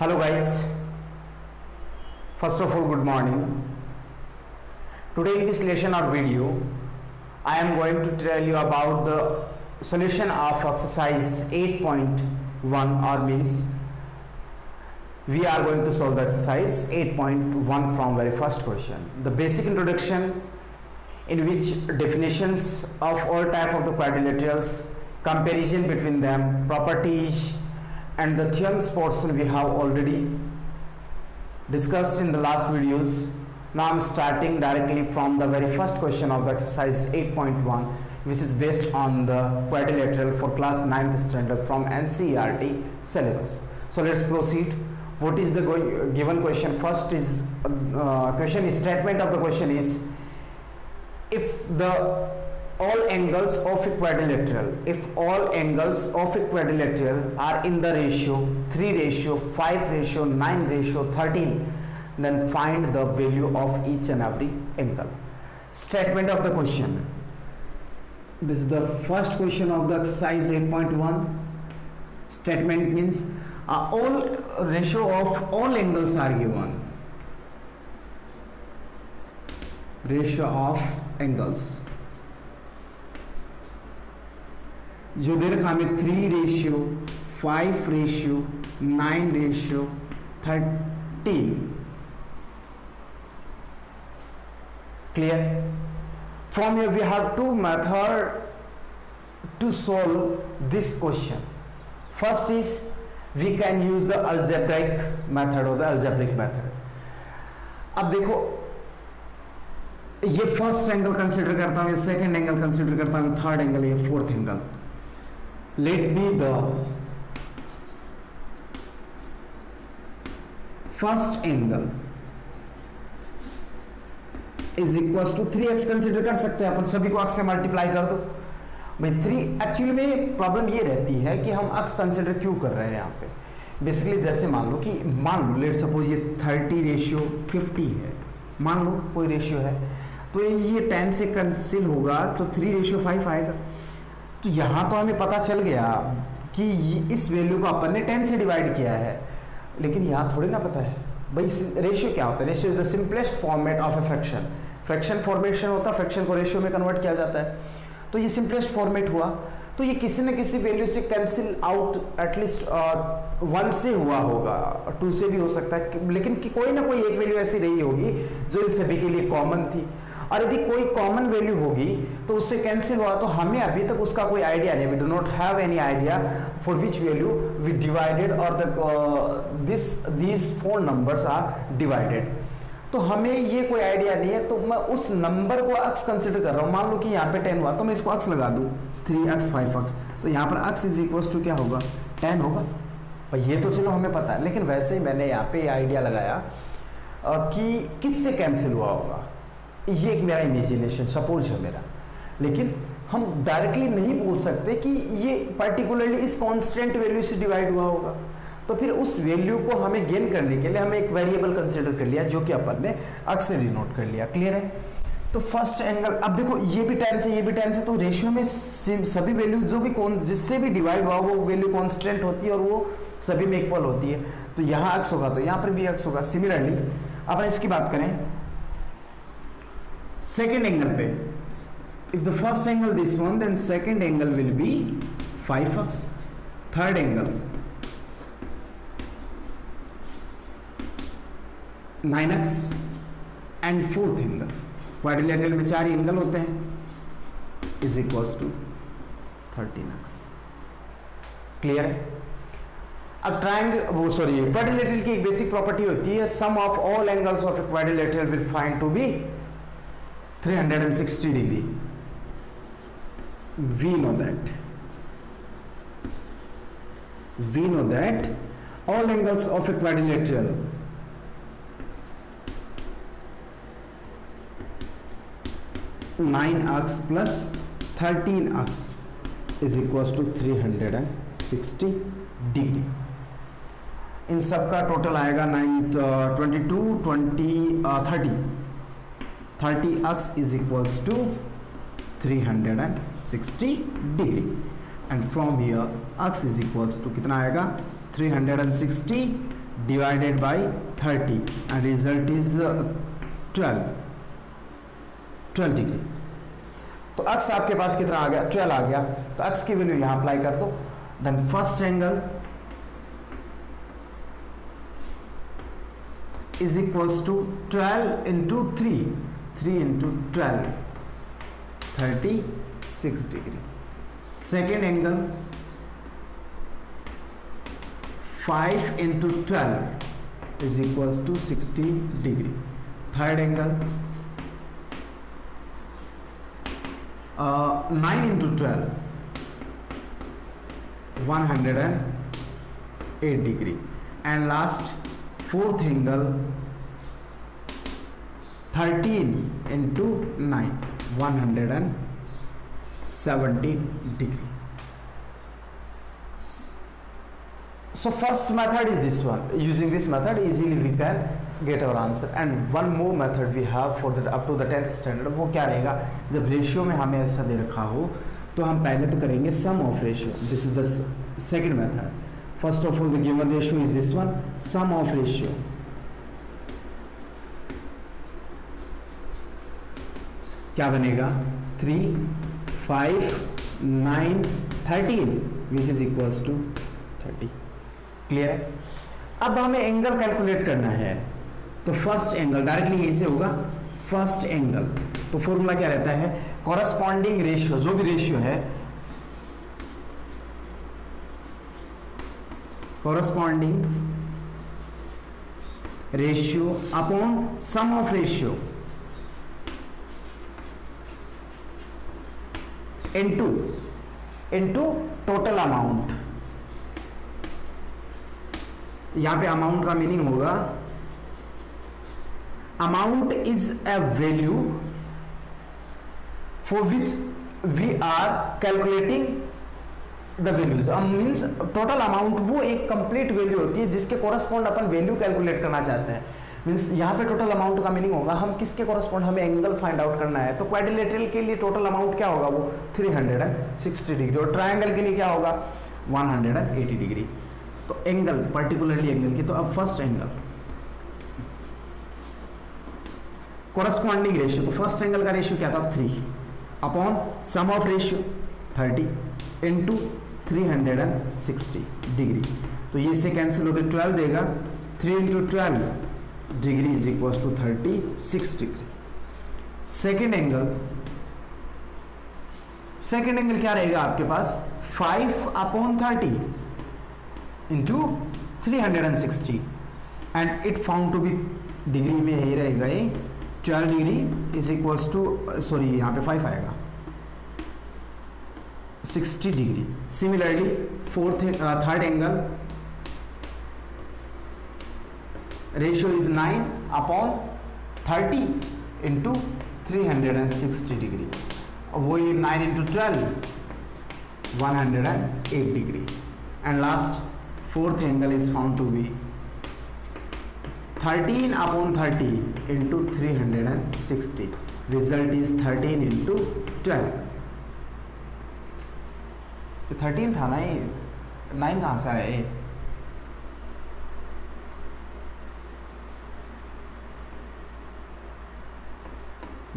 hello guys. First of all good morning. Today in this lesson or video i am going to tell you about the solution of exercise 8.1 or means we are going to solve the exercise 8.1 from very first question. The basic introduction in which definitions of all type of the quadrilaterals comparison between them properties and the theorems portion we have already discussed in the last videos. Now i'm starting directly from the very first question of the exercise 8.1 which is based on the quadrilateral for class 9th standard from ncert syllabus. So let's proceed. What is the given question? First is uh, question statement of the question is if the all angles of a quadrilateral. If all angles of a quadrilateral are in the ratio 3 ratio 5 ratio 9 ratio 13 then find the value of each and every angle. Statement of the question. This is the first question of the exercise 8.1 statement means uh, all ratio of all angles are given. Ratio of angles जो दे रखा हमें three ratio five ratio nine ratio thirteen clear from here we have two method to solve this question. First is, we can use the algebraic method or the algebraic method. अब देखो, ये first angle consider करता हूँ, ये second angle consider करता हूँ third angle ये fourth angle let be the first angle equal to three x consider कर सकते हैं। अपन सभी को अक्स से मल्टीप्लाई कर दो। भाई थ्री एक्चुअली में प्रॉब्लम ये रहती है कि हम अक्स कंसिडर क्यों कर रहे हैं यहाँ पे? बेसिकली जैसे मान लो कि मान लो लेट सपोज़ ये थर्टी रेशियो फिफ्टी है। मान लो, कोई रेशियो है। तो ये टेन से कंसिल होगा तो थ्री रेशियो फाइव आएगा। तो यहाँ तो हमें पता चल गया कि इस वैल्यू को अपन ने टेन से डिवाइड किया है। लेकिन यहाँ थोड़ी ना पता है। भाई रेशियो क्या होता है? Ratio is the simplest format of a fraction fraction formation होता है फ्रैक्शन को रेशियो में कन्वर्ट किया जाता है। तो ये सिंपलेस्ट फॉर्मेट हुआ। तो ये किसी न किसी वैल्यू से कैंसिल आउट एटलीस्ट वन से हुआ होगा। टू से भी हो सकता है। लेकिन कि कोई ना कोई एक वैल्यू ऐसी रही होगी जो इन सभी के लिए कॉमन थी। और यदि कोई कॉमन वैल्यू होगी तो उससे कैंसिल हुआ तो हमें अभी तक उसका कोई आइडिया नहीं we do not have any idea for which value we divided और this these four numbers are divided तो हमें ये कोई आइडिया नहीं है तो मैं उस नंबर को अक्स कंसिडर कर रहा हूँ। मान लो कि यहाँ पे टेन हुआ तो मैं इसको अक्स लगा दूँ। थ्री एक्स फाइव एक्स तो यहाँ पर अक्स इज़ इक्वल टू क्या होगा? टेन होगा। और ये तो चलो हमें पता है, लेकिन वैसे ही मैंने यहाँ पे आइडिया लगाया कि किससे कैंसिल हुआ होगा? ये एक मेरा इमेजिनेशन सपोज़ है मेरा। लेकिन हम डायरेक्टली नहीं बोल सकते कि ये पर्टिकुलरली इस कांस्टेंट वैल्यू से डिवाइड हुआ होगा। तो फिर उस वैल्यू को हमें गेन करने के लिए हमें एक वेरिएबल कंसिडर कर लिया, जो कि अपन ने अक्सर डिनोट कर लिया। क्लियर है? तो फ़र्स्ट एंगल अब देखो, ये भी टेन से ये भी टेन से तो रेशियो में सभी वैल्यू जो भी कौन जिससे भी डिवाइड हुआ वो वैल्यू कॉन्स्टेंट होती है और वो सभी में इक्वल होती है। तो यहाँ अक्स होगा तो यहाँ पर भी अक्स होगा। सिमिलरली अपन इसकी बात करें। Second angle पे। If the first angle this one, then second angle will be 5x third angle 9x and fourth angle quadrilateral में चार एंगल होते हैं। Is equals to 13x clear है? अब ट्राइंगल वो सॉरी क्वाड्रिलेटरल की एक बेसिक प्रॉपर्टी होती है। Sum of all angles of a quadrilateral will find to be 360 degree we know that we know that all angles of a quadrilateral nine x plus thirteen x is equals to 360 degree इन सब का total आएगा nine twenty two twenty thirty thirty x is equals to 360 degree and from here x is equals to कितना आएगा? Three 360 divided by 30 and result is uh, 12 12 degree तो x आपके पास कितना आ गया? 12 आ गया. तो अक्स की वैल्यू यहाँ अप्लाई कर दो. Then first angle is equals to 12 into 3 3 into 12 36 degree. Second angle 5 into 12 is equals to 60 degree. Third angle uh, 9 into 12 108 degree. And last fourth angle thirteen into nine one hundred and seventeen degree so first method is this one using this method easily we can get our answer and one more method we have for the up to the tenth standard वो क्या रहेगा? जब ratio में हमें ऐसा दे रखा हो तो हम पहले तो करेंगे sum of ratio this is the second method first of all the given ratio is this one sum of ratio क्या बनेगा? Three five nine thirteen which is equals to thirty clear है? अब हमें एंगल कैलकुलेट करना है। तो first angle directly यही से होगा। फ़र्स्ट एंगल तो फॉर्मूला क्या रहता है? कॉरस्पॉन्डिंग रेशियो जो भी रेशियो है, corresponding ratio upon sum of ratio. Into into total amount यहाँ पे अमाउंट का मीनिंग होगा। Amount is a value for which we are calculating the values means total amount वो एक कंप्लीट वैल्यू होती है जिसके कोरस्पॉन्ड अपन वैल्यू कैलकुलेट करना चाहते हैं। मीन्स यहाँ पे टोटल अमाउंट का मीनिंग होगा, हम किसके कोरस्पॉन्ड हमें एंगल फाइंड आउट करना है। तो क्वाड्रिलेटरल के लिए टोटल अमाउंट क्या होगा? वो 360 डिग्री और ट्रायंगल के लिए क्या होगा? 180 डिग्री तो एंगल पर्टिकुलरली एंगल की तो अब फ़र्स्ट एंगल कोरस्पॉन्डिंग रेशियो तो फ़र्स्ट एंगल का रेशियो क्या था? Three upon sum of ratio thirty into 360 degree तो ये से कैंसिल होकर 12 देगा। 3 into twelve degree is equal to 36 degree. Second angle second angle क्या रहेगा आपके पास? 5 upon 30 into three hundred and sixty and it found to be degree में यही रहेगा ये। 12 degree is equals to sorry यहाँ पे 5 आएगा। 60 degree similarly fourth third third ratio is nine upon 30 into three hundred and sixty degree वही 9 into twelve one degree and last fourth angle is found to be 13 upon 30 into three hundred and sixty result is 13 into twelve thirteen था ना ये? Nine कहाँ से आया ये?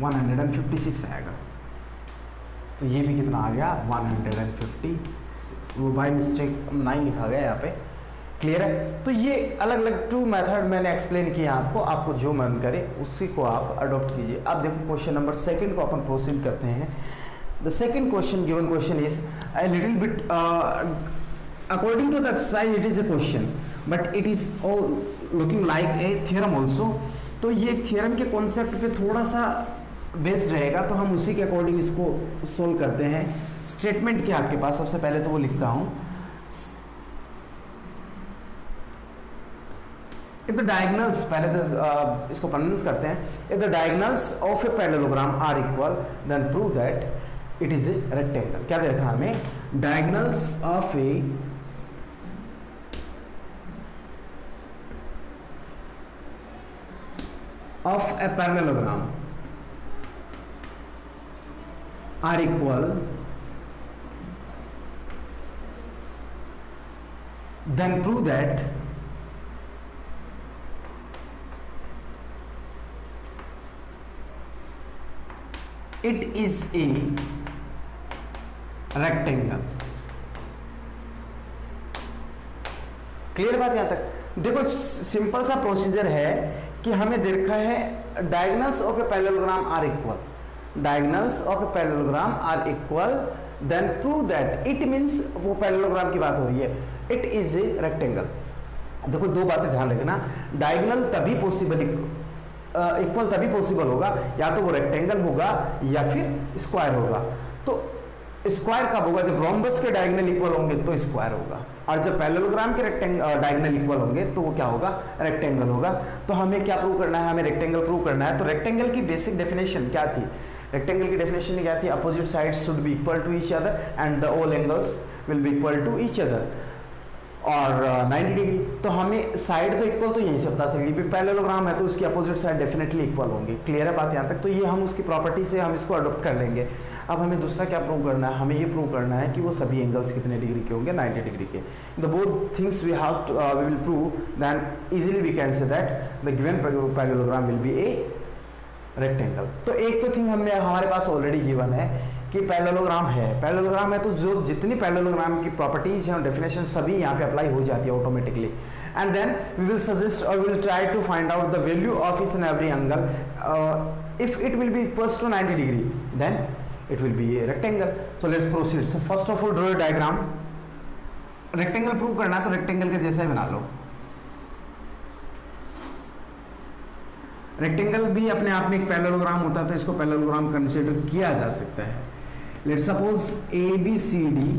One hundred and fifty six आएगा। तो ये भी कितना आ गया? One hundred and fifty six वो बाई मिस्टेक नाइन लिखा गया यहाँ पे। क्लियर है? तो ये अलग अलग टू मेथड मैंने एक्सप्लेन किया आपको। आपको जो मन करे उसी को आप अडोप्ट कीजिए। अब देखो क्वेश्चन नंबर सेकंड को अपन प्रोसीड करते हैं। The second question is a little bit, uh, according to the exercise, it is a question, but it is all looking like a theorem also. तो ये थियरम के कॉन्सेप्ट पे थोड़ा सा बेस्ड रहेगा तो हम उसी के अकॉर्डिंग इसको सोल्व करते हैं। स्टेटमेंट क्या आपके पास? सबसे पहले तो वो लिखता हूँ। Diagonals, पहले तो इसको प्रोनाउंस करते हैं। If the diagonals of a parallelogram are equal, then prove that it is a rectangle क्या दे रखा हमें? Diagonals of a of a parallelogram are equal then prove that it is a rectangle. Clear बात यहाँ तक? देखो simple सा procedure है कि हमें देखा है diagonals of a parallelogram are equal diagonals of a parallelogram are equal then prove that it means वो पैरेललोग्राम की बात हो रही है। इट इज़ ए रेक्टेंगल देखो, दो बातें ध्यान रखना। डायगनल तभी पॉसिबल इक्वल तभी पॉसिबल होगा, या तो वो रेक्टेंगल होगा, या फिर स्क्वायर होगा। तो स्क्वायर कब होगा? जब रोम्बस के डायगनल इक्वल होंगे तो स्क्वायर होगा। और जब पैरेललोग्राम के रेक्टेंगल डायगनल इक्वल होंगे तो वो क्या होगा? रेक्टेंगल होगा। तो हमें क्या प्रूव करना है? हमें रेक्टेंगल प्रूव करना है। तो रेक्टेंगल की बेसिक डेफिनेशन क्या थी? रेक्टेंगल की डेफिनेशन क्या थी? Opposite side should be equal to each other and the all angles will be equal to each other और 90 uh, डिग्री तो हमें साइड तो इक्वल तो यहीं से बता पता चलेगी पैरेललोग्राम है तो उसकी अपोजिट साइड डेफिनेटली इक्वल होंगे। क्लियर है बात यहाँ तक? तो ये हम उसकी प्रॉपर्टी से हम इसको अडोप्ट कर लेंगे। अब हमें दूसरा क्या प्रूव करना है? हमें ये प्रूव करना है कि वो सभी एंगल्स कितने डिग्री के होंगे? 90 डिग्री के। The both things we have we will prove then easily we can say that the given parallelogram will be a rectangle तो एक तो थिंग हमने, हमारे पास ऑलरेडी गिवन है कि पैरेललोग्राम है। पैरेललोग्राम है तो जो जितनी पैरेललोग्राम की प्रॉपर्टीज़ हैं डेफिनेशन सभी यहाँ पे अप्लाई हो जाती है automatically and then we will suggest और will try to find out the value of इस and every angle if it will be equals to 90 degree then it will be a rectangle so let's proceed first of all draw diagram rectangle prove करना है तो rectangle के जैसा ही बना लो। Rectangle भी अपने आप में एक पैरेललोग्राम होता है तो इसको पैरेललोग्राम कंसिडर किया जा सकता है। Let suppose A B C D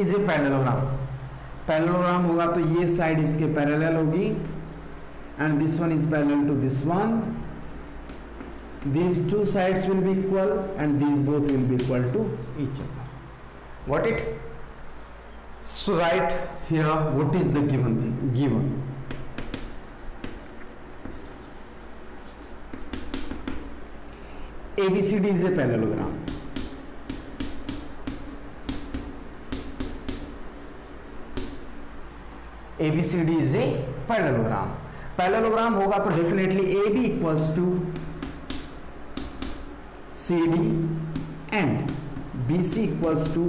is a parallelogram parallelogram होगा तो ये साइड इसके पैरेलल होगी and this one is parallel to this one these two sides will be equal, and these both will be equal to each other what it? So write here what is the given thing given ABCD is a parallelogram. ABCD is a parallelogram. Parallelogram होगा तो definitely AB equals to CD and BC equals to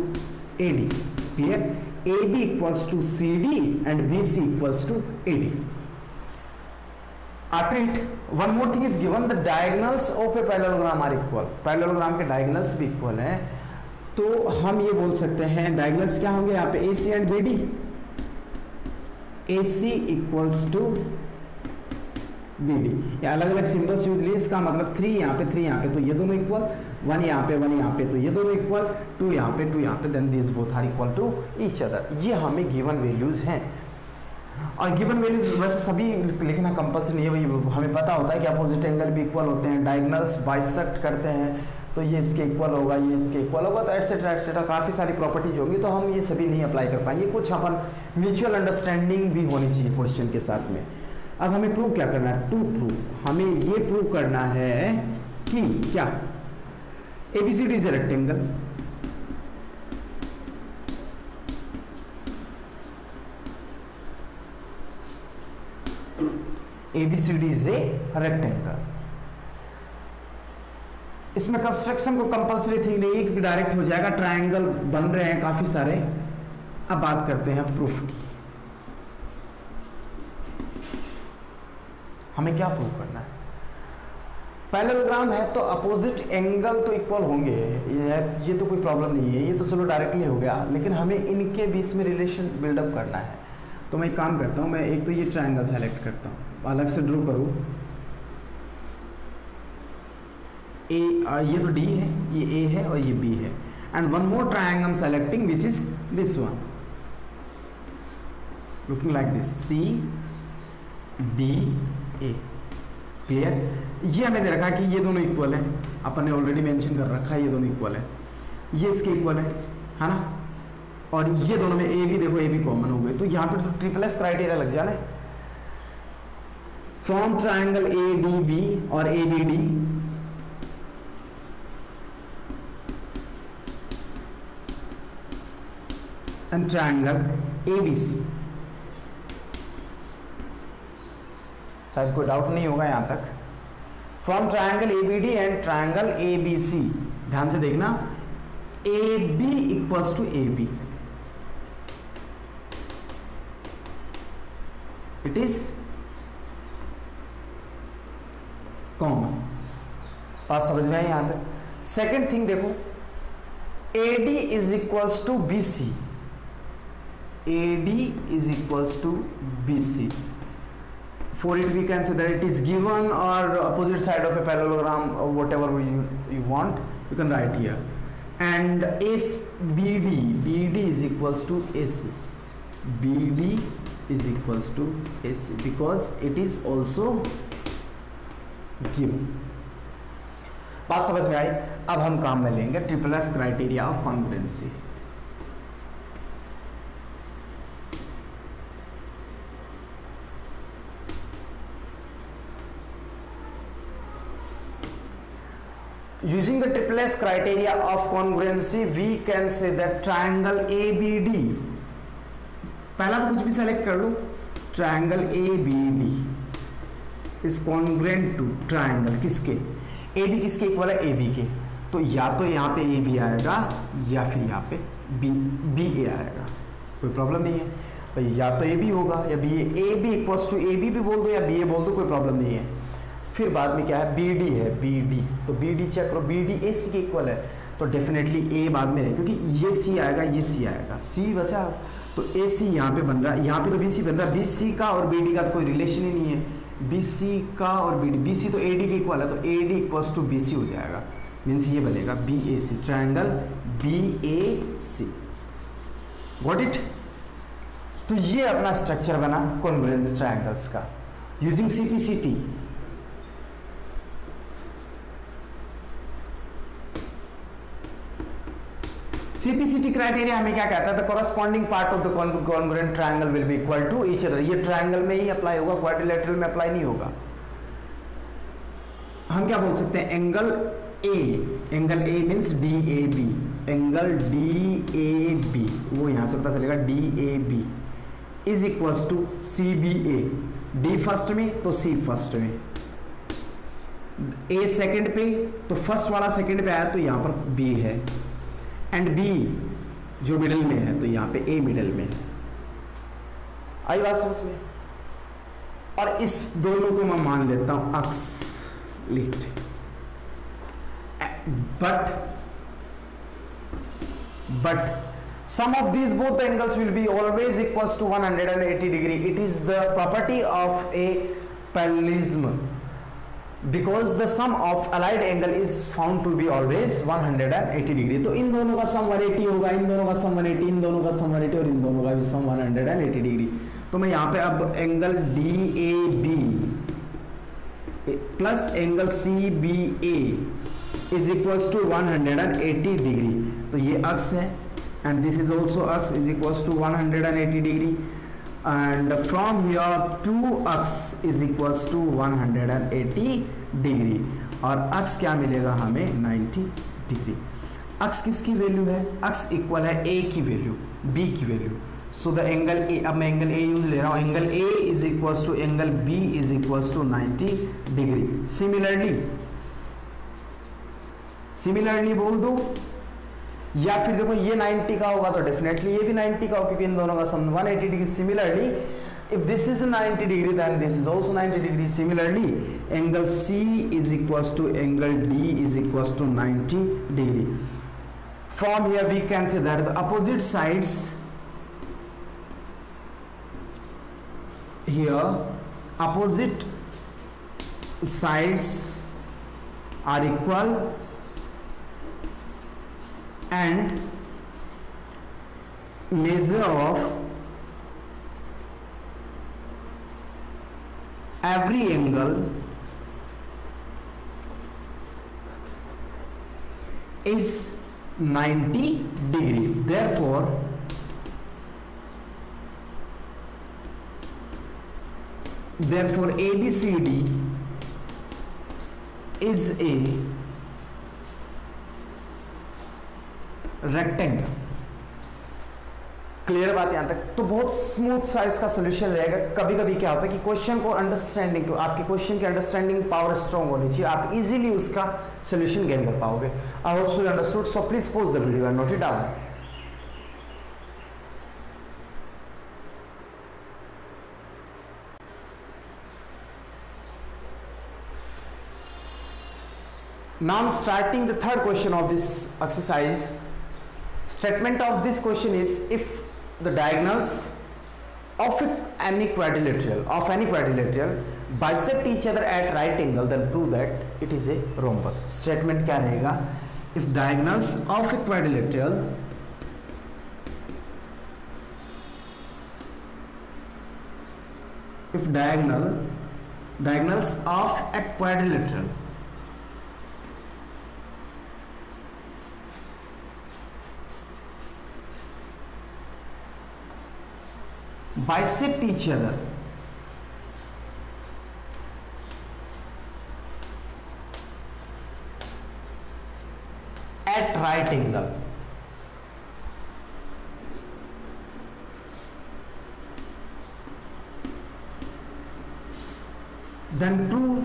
AD. Clear? AB equals to CD and BC equals to AD. after it one more thing is given the diagonals of a parallelogram are equal parallelogram के diagonals भी equal हैं तो हम ये बोल सकते हैं diagonals क्या होंगे यहाँ पे AC and BD AC equals to BD ये अलग अलग सिंबल्स यूज़ लिए, इसका मतलब थ्री यहाँ पे थ्री यहाँ पे तो ये दोनों इक्वल वन यहाँ पे वन यहाँ पे तो ये दोनों इक्वल टू यहाँ पे टू यहाँ पे then this both are equal to each other ये हमें गिवन वैल्यूज़ हैं। और गिवन वैल्यूज़ वैसे सभी लिखना कंपल्सरी नहीं है भाई हमें पता होता है कि अपोजिट एंगल भी इक्वल होते हैं डायगनल्स बाइसेक्ट करते हैं तो ये इसके इक्वल होगा, ये इसके इक्वल होगा तो एटसेट्रा एटसेट्रा काफ़ी सारी प्रॉपर्टीज़ होंगी तो हम ये सभी नहीं अप्लाई कर पाएँगे। कुछ अपन म्यूचुअल अंडरस्टैंडिंग भी होनी चाहिए क्वेश्चन के साथ में। अब हमें प्रूव क्या करना है? टू प्रूव हमें ये प्रूव करना है कि क्या? ABCD is a rectangle ABCD is a rectangle इसमें कंस्ट्रक्शन को कंपलसरी थी नहीं कि डायरेक्ट हो जाएगा ट्रायंगल बन रहे हैं काफ़ी सारे। अब बात करते हैं प्रूफ की। हमें क्या प्रूव करना है? पैरेललोग्राम है तो अपोजिट एंगल तो इक्वल होंगे। ये, तो कोई प्रॉब्लम नहीं है ये तो चलो डायरेक्टली हो गया। लेकिन हमें इनके बीच में रिलेशन बिल्डअप करना है। तो मैं एक काम करता हूँ मैं एक तो ये ट्रायंगल सेलेक्ट करता हूँ। अलग से ड्रॉ करूँ। ए ये तो डी है ये ए है और ये बी है। And one more triangle selecting which is this one looking like this C B A clear ये हमें दे रखा कि ये दोनों इक्वल है। अपन ने ऑलरेडी मेंशन कर रखा है ये दोनों इक्वल है। ये इसके इक्वल है है ना? और ये दोनों में ए भी देखो ए भी कॉमन हो गए। तो यहाँ पे तो ट्रिपल एस क्राइटेरिया लग जाना है। From triangle A D B और A B D and triangle A B C शायद कोई डाउट नहीं होगा यहाँ तक। From triangle ABD and triangle ABC ध्यान से देखना। A B equals to A B it is common बात समझ में आई यहाँ तक। सेकेंड थिंग देखो। A D is equals to B C A D is equals to B C for it we can say that it is given or opposite side of a parallelogram or whatever you, you want you can write here and S BD BD is equals to AC BD is equals to AC because it is also given बात समझ में आई अब हम काम में लेंगे triple S criteria of congruency using the triple criteria of congruency, we can say that triangle ABD पहला तो कुछ भी सेलेक्ट कर लो। Triangle D is congruent to triangle किसके? बी किसके इक्वल है? ए के। तो या तो यहाँ पे बी आएगा, या फिर यहाँ पे बी ए आएगा। कोई प्रॉब्लम नहीं है। भाई या तो बी होगा, या A B equals to A भी बोल दो, या ए बोल दो, कोई प्रॉब्लम नहीं है। फिर बाद में क्या है? बी डी है बी डी तो बी डी चेक करो बी डी ए सी के इक्वल है तो डेफिनेटली ए बाद में है, क्योंकि ये सी आएगा, ये सी आएगा। सी बचा तो ए सी यहाँ पे बन रहा है, यहाँ पे तो बी सी बन रहा है। बी सी का और बी डी का तो कोई रिलेशन ही नहीं है। बी सी का और बी डी बी सी तो ए डी के इक्वल है तो A D equals to B C हो जाएगा। मीन्स ये बनेगा B A C triangle B A C what it तो ये अपना स्ट्रक्चर बना कॉन्ग्रेंस ट्राइंगल्स का। Using C P C T CPCT criteria हमें क्या कहता है? The corresponding part of the congruent triangle will be equal to each other ये ट्रायंगल में ही अप्लाई होगा क्वाड्रिलेटरल में अप्लाई नहीं होगा। हम क्या बोल सकते हैं? Angle A angle A means D A B angle D A B वो यहाँ से पता चलेगा D A B is equals to C B A D first में तो सी फ़र्स्ट में। ए सेकंड पे तो फ़र्स्ट वाला सेकंड पे आया तो यहाँ पर बी है। एंड बी जो मिडल में है तो यहाँ पे ए मिडल में आई बात समझ में? और इस दोनों को मैं मान लेता हूँ x lit but but sum of these both angles will be always equal to 180 degree it is the property of a parallelism because the sum of allied angle is found to be always 180 degree तो इन दोनों का sum 180 होगा, इन दोनों का sum 180 इन दोनों का sum 180 और इन दोनों का भी सम 180 डिग्री तो मैं यहाँ पे अब angle D A B plus angle C B A is equals to 180 degree तो ये अक्स है and this is also x is equals to 180 degree and from here 2x is equals to 180 degree और x क्या मिलेगा हमें? 90 degree x किसकी value है? X equal है a की वैल्यू b की value so the angle a, अब मैं एंगल a यूज़ ले रहा हूँ. Angle a is equals to angle b is equals to 90 degree similarly similarly बोल दो. या फिर देखो ये 90 का होगा तो डेफिनेटली ये भी 90 का होगा क्योंकि इन दोनों का sum 180 degree similarly if this is 90 degree then this is also 90 degree similarly angle C is equals to angle D is equals to 90 degree from here we can say that opposite side here opposite sides are equal and measure of every angle is 90 degree. Therefore therefore ABCD is a rectangle. Clear बात यहाँ तक? तो बहुत smooth सा इसका solution रहेगा। कभी कभी क्या होता है कि क्वेश्चन को अंडरस्टैंडिंग आपके क्वेश्चन की अंडरस्टैंडिंग पावर स्ट्रॉन्ग होनी चाहिए। आप इजीली उसका सोल्यूशन गेन कर पाओगे। I hope so understood so please pause the video and note it down i'm starting the third question of this exercise. Statement of this question is if the diagonals of any quadrilateral of any quadrilateral bisect each other at right angle then prove that it is a rhombus statement kya rahega if diagonals of a quadrilateral if diagonal diagonals of a quadrilateral bisect each other at right angle then prove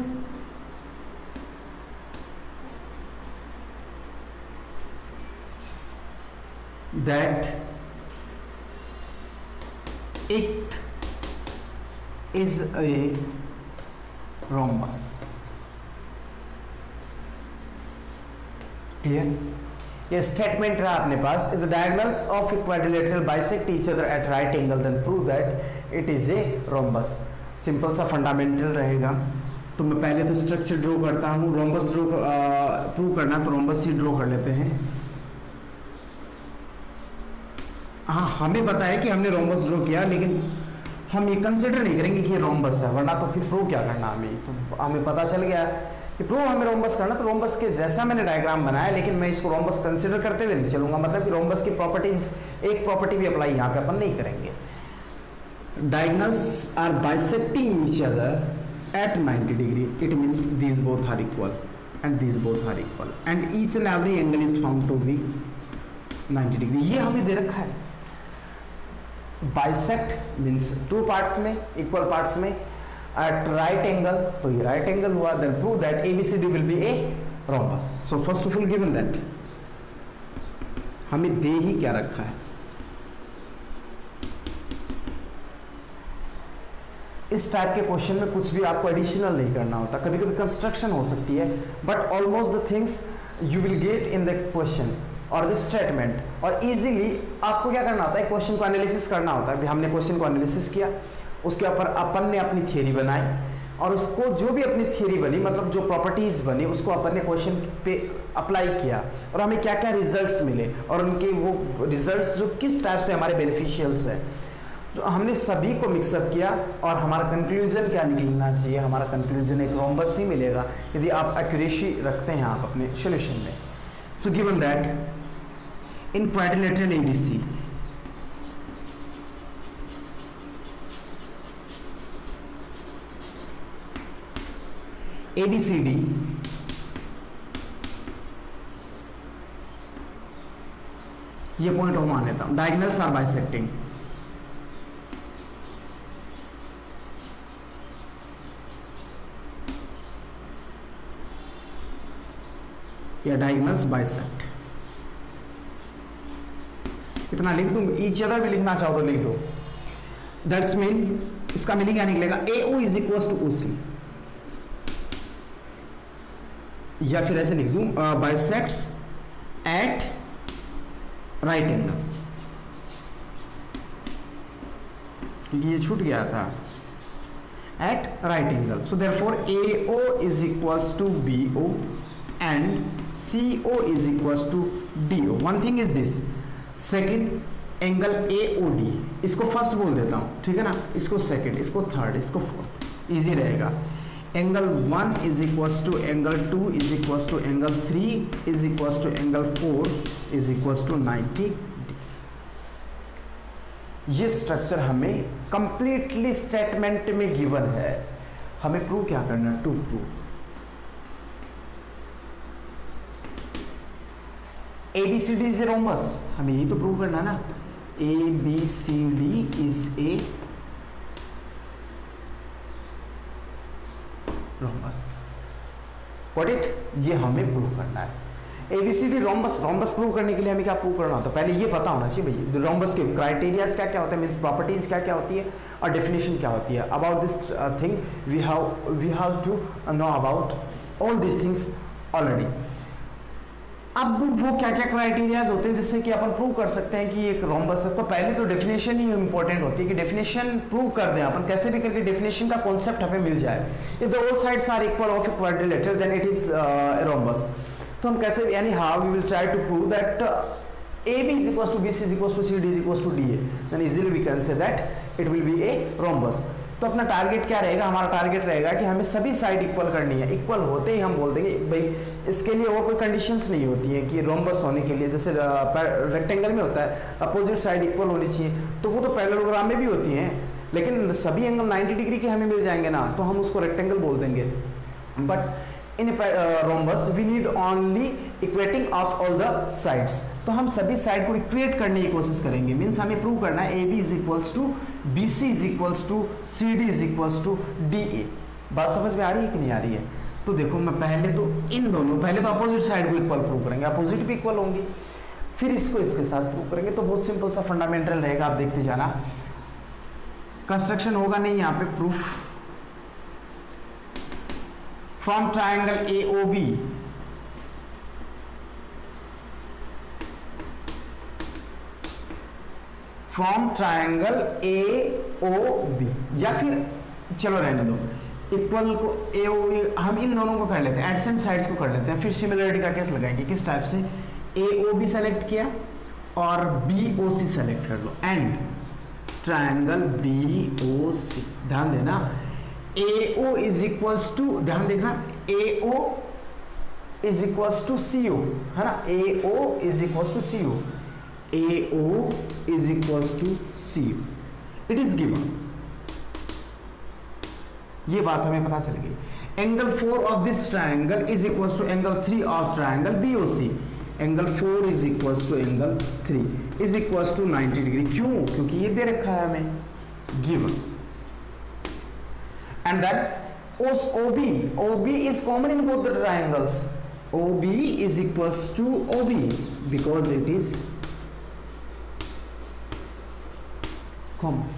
that it is a rhombus clear? ये statement रहा अपने पास. If the diagonals of a quadrilateral bisect each other at right angle then prove that it is a rhombus simple सा fundamental रहेगा. तो मैं पहले तो structure draw करता हूँ. रोम्बस ड्रॉ प्रूव करना तो रोम्बस ही ड्रॉ कर लेते हैं. हाँ हमें पता है कि हमने रोमबस ड्रॉ किया, लेकिन हम ये कंसिडर नहीं करेंगे कि ये रोमबस है, वरना तो फिर प्रो क्या करना हमें? तो हमें पता चल गया कि प्रो हमें रोमबस करना तो रोमबस के जैसा मैंने डायग्राम बनाया, लेकिन मैं इसको रोमबस कंसिडर करते हुए नहीं चलूँगा। मतलब कि रोमबस की प्रॉपर्टीज़ एक प्रॉपर्टी भी अप्लाई यहाँ पे अपन नहीं करेंगे। Diagonals are bisecting each other at 90 degree it means these both are equal and these both are equal and each and every angle is found to be 90 degree ये हमें दे रखा है। बाइसेक्ट मीन्स टू पार्ट्स में equal parts में at right angle तो ये right angle हुआ then prove that ABCD will be a rhombus so first of all given that हमें दे ही क्या रखा है? इस टाइप के क्वेश्चन में कुछ भी आपको एडिशनल नहीं करना होता। कभी कभी कंस्ट्रक्शन हो सकती है but almost the things you will get in the question और दिस स्टेटमेंट और इजीली आपको क्या करना होता है? क्वेश्चन को एनालिसिस करना होता है। हमने क्वेश्चन को एनालिसिस किया। उसके ऊपर अपन ने अपनी थियरी बनाई। और उसको जो भी अपनी थियरी बनी मतलब जो प्रॉपर्टीज़ बनी, उसको अपन ने क्वेश्चन पे अप्लाई किया। और हमें क्या क्या रिजल्ट्स मिले? और उनके वो रिजल्ट्स जो किस टाइप से हमारे बेनिफिशियल्स हैं? तो हमने सभी को मिक्सअप किया। और हमारा कंक्लूजन क्या निकलना चाहिए? हमारा कंक्लूजन एक रोम्बस ही मिलेगा। यदि आप एक्यूरेसी रखते हैं, आप अपने सोल्यूशन में। So given that in quadrilateral ABC. ABCD ये पॉइंट मान लेता हूँ डायगनल्स आर बाइसेक्टिंग या डायगनल्स बाइसेक्ट इतना लिख दूँ ईच अदर भी लिखना चाहो तो लिख दो। दैट्स मीन इसका मीनिंग क्या निकलेगा। A O is equal to O C या फिर ऐसे लिख दूँ बाइसेक्ट्स एट राइट एंगल क्योंकि ये छूट गया था। At right angle so therefore A O is to B O O is equal to D O one thing is this second angle D इसको फ़र्स्ट बोल देता हूँ, ठीक है ना? इसको सेकंड इसको थर्ड इसको फोर्थ इजी रहेगा. Angle one is equal to angle two is equal to angle three is equal to angle four is equal to ninety ये स्ट्रक्चर हमें कंप्लीटली स्टेटमेंट में गिवन है. हमें प्रूव क्या करना to prove ABCD is a rhombus हमें यही तो प्रूव करना है ना A B C D is a rhombus what it ये हमें प्रूव करना है। एबीसीडी रोमबस रोमबस प्रूव करने के लिए हमें क्या प्रूव करना होता है? पहले ये पता होना चाहिए भाई रोमबस के क्राइटेरियाज क्या क्या होते हैं मीन्स प्रॉपर्टीज़ क्या क्या होती है और डेफिनेशन क्या होती है। About this thing we have we have to know about all this things already अब वो क्या क्या क्राइटेरियाज होते हैं जिससे कि अपन प्रूव कर सकते हैं कि एक रोमबस है? तो पहले तो डेफिनेशन ही इंपॉर्टेंट होती है कि डेफिनेशन प्रूव कर दें अपन। कैसे भी करके डेफिनेशन का कॉन्सेप्ट हमें मिल जाए। If the all sides are equal of a quadrilateral then it is rhombus तो हम कैसे, यानी how we will try to prove that A B is equal to B C is equal to C D is equal to D A then easily we can say that it will be a rhombus तो अपना target क्या रहेगा? हमारा target रहेगा कि हमें सभी side equal करनी है। इक्वल होते ही हम बोल देंगे, भाई, इसके लिए और कोई कंडीशंस नहीं होती है कि रोमबस होने के लिए। जैसे रेक्टेंगल में होता है अपोजिट साइड इक्वल होनी चाहिए। तो वो तो पैरेललोग्राम में भी होती हैं। लेकिन सभी एंगल 90 डिग्री के हमें मिल जाएँगे ना तो हम उसको रेक्टेंगल बोल देंगे। But in rhombus we need only equating of all the sides तो हम सभी साइड को इक्वेट करने की कोशिश करेंगे। मीन्स हमें प्रूव करना है A B is equals to B C is equals to C D is equals to D A बात समझ में आ रही है कि नहीं आ रही है? तो देखो, मैं पहले तो इन दोनों, पहले तो अपोजिट साइड को इक्वल प्रूव करेंगे। अपोजिट भी इक्वल होंगी। फिर इसको इसके साथ प्रूव करेंगे। तो बहुत सिंपल सा फंडामेंटल रहेगा, आप देखते जाना। कंस्ट्रक्शन होगा नहीं, यहाँ पे proof from triangle AOB from triangle A O B या फिर, चलो रहने दो। इक्वल को ए ओ बी हम इन दोनों को कर लेते हैं। एडसेंट साइड्स को कर लेते हैं। फिर सिमिलरिटी का केस लगाएँगे। किस टाइप से? ए ओ बी सेलेक्ट किया और बी ओ सी सेलेक्ट कर लो। And triangle B O C ध्यान देना। A O is equals to ध्यान देखना। A O is equals to C O है ना? A O is equals to C O is equals to C O it is given ये बात हमें पता चल गई। Angle four of this triangle is equals to angle three of triangle B O C angle four is equals to angle three is equals to 90 degree क्यों? क्योंकि ये दे रखा है हमें। Given and then OB OB is common in both the triangles. OB is equals to OB because it is common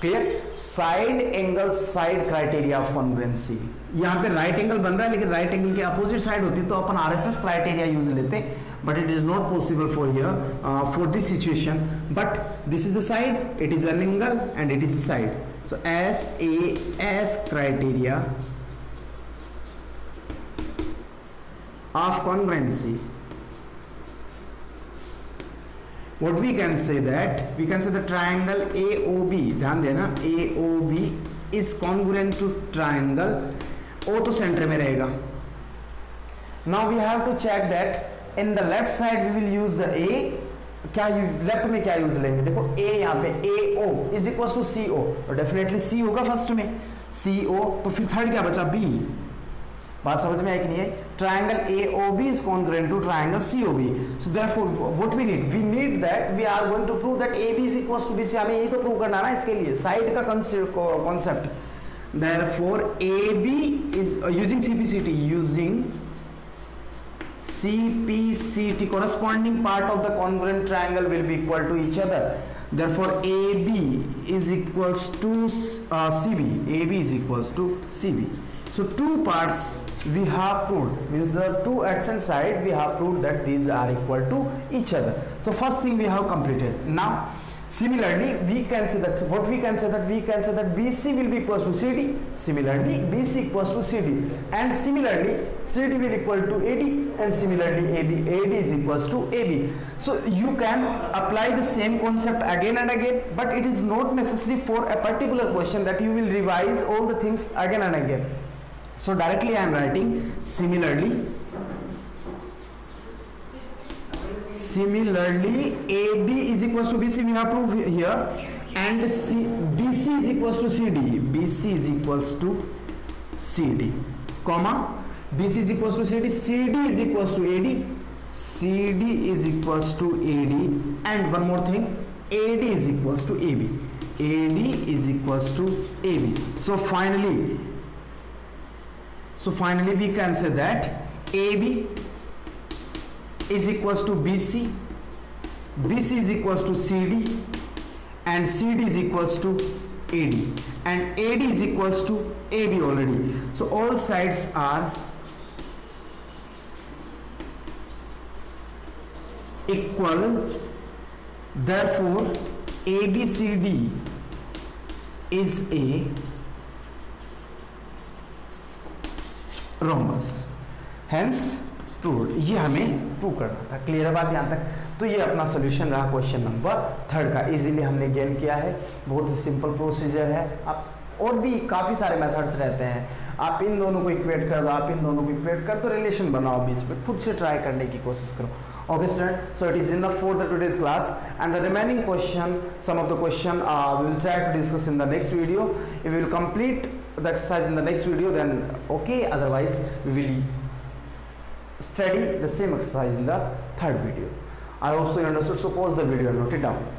clear side angle side criteria of congruency यहाँ पे right angle बन रहा है, लेकिन राइट एंगल की opposite side होती तो अपन आरएचएस क्राइटेरिया यूज़ लेते but it is not possible for here for this situation but this is a side it is an angle and it is a side So S criteria of congruency. What we can say that we can say the triangle AOB ध्यान देना AOB is congruent to triangle O तो centre में रहेगा now we have to check that in the left side we will use the A क्या left में क्या use लेंगे देखो ए यहाँ पे A O is equal to C O definitely C होगा फ़र्स्ट में सी ओ तो फिर थर्ड क्या बचा बी बात समझ में आई कि नहीं है triangle A O B is congruent to triangle C O B so therefore what we need we need that we are going to prove that A B is equal to B C हमें यही तो prove करना है इसके लिए। Side का concept therefore A B is using CPCT using CPCT corresponding part of the congruent triangle will be equal to each other. Therefore, AB is equals to uh, CB. AB is equals to CB. So two parts we have proved means the two adjacent side we have proved that these are equal to each other. So first thing we have completed. Now Similarly, we can say that what we can say that we can say that BC will be equals to CD. Similarly, BC equals to CD, and similarly, CD will equal to AD, and similarly, AB AD is equals to AB. So you can apply the same concept again and again, but it is not necessary for a particular question that you will revise all the things again and again. So directly I am writing similarly Similarly, AB is equals to BC, we have proved here, and C, BC is equals to CD. BC is equals to CD, comma, BC is equals to CD, CD is equals to AD, CD is equals to AD and one more thing AD is equals to AB AD is equals to AB so finally so finally we can say that AB is equals to BC BC is equals to CD and CD is equals to AD and AD is equals to AB already. So all sides are equal therefore ABCD is a rhombus hence to ये हमें to करना था. Clear बात यहाँ तक? तो ये अपना सोल्यूशन रहा क्वेश्चन नंबर थर्ड का. इजीली हमने गेन किया है. बहुत ही सिंपल प्रोसीजर है. आप और भी काफ़ी सारे मेथड्स रहते हैं. आप इन दोनों को इक्वेट कर दो, आप इन दोनों को इक्वेट कर दो रिलेशन बनाओ बीच में. खुद से ट्राई करने की कोशिश करो. Okay student so it is in for the today's class and the remaining question some of the question will try to discuss in the next video you will complete the exercise in the next video then okay otherwise we will study the same exercise in the third video. I hope so you understood. So pause the video and note it down